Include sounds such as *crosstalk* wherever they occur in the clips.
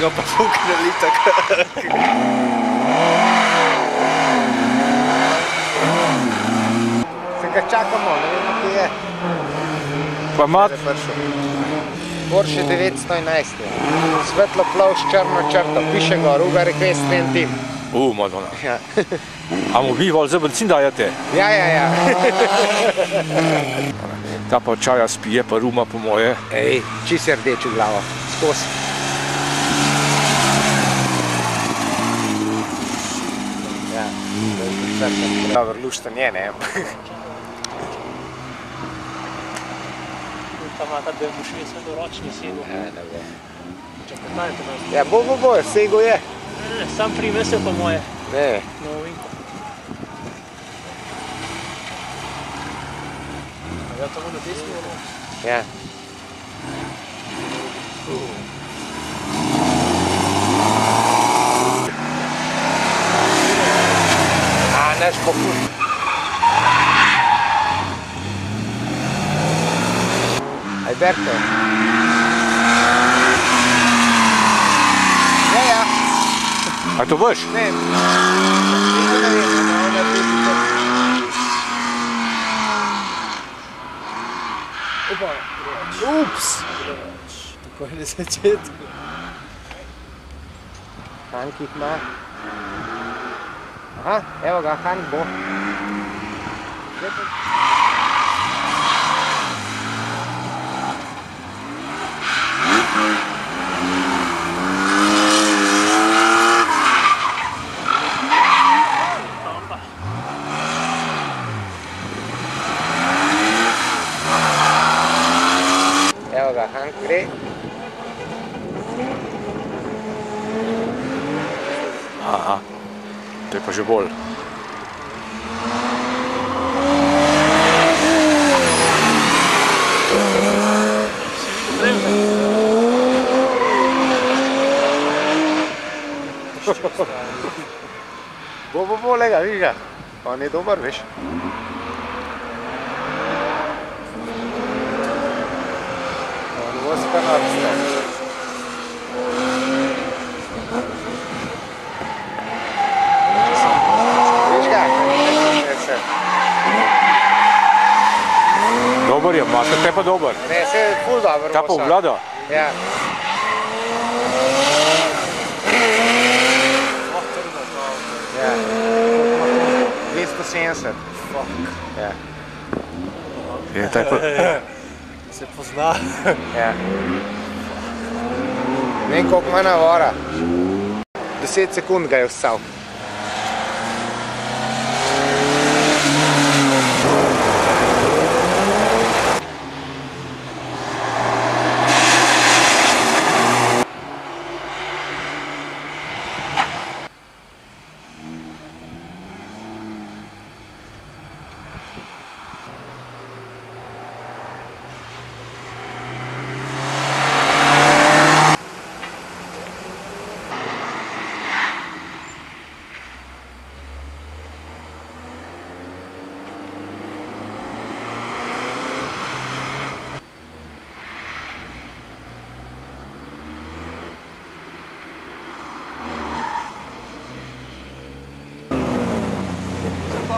ga pa poknili tako. Se ga čakamo, ne vemo, kje je. Pa je prišel. Porsche 911 je. Svetlo plav s črno črto, piše gor, Uga Request Team. U, Madonna. Ja. A mu vi vol za benzin dajete? ja, ja, ja. Ta pa čaja spije, pa ruma po moje. Ej, čisi rdeč v glavo, skozi. Ja, Dobro, luštan je, ne? Tam ima ta BMW6 doloročni sedel. Ja, ne bo. Če 15 Ja, bo, bo, bo, sego je. Ne, sam primesel po moje. Ne, No, vinko. Ja, to bo na desni, ono. ja. знаешь, похоже. Альберто. Я я. А ты будешь? Нет. Упс! Такой лезет. Танкик, на. Aha, evo ga, Hank bo. Zdaj pa- Evo ga. To je pa že bolj. Bo, bo, bo, lega, vidiš ga. On je dober, veš. On vozi kar naravno. Vidiš ga? Ne, se. Dober je, maska te pa dober. Ne, se je ful dobro. Ta pa vozi. vlada. Ja. Ja. 270. Ja. Je, ta je pa... *laughs* Se pozna. Ja. Ne vem, koliko ima navora. 10 sekund ga je vstal.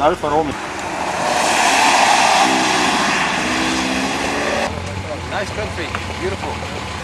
Alfa Romeo. Nice country, beautiful.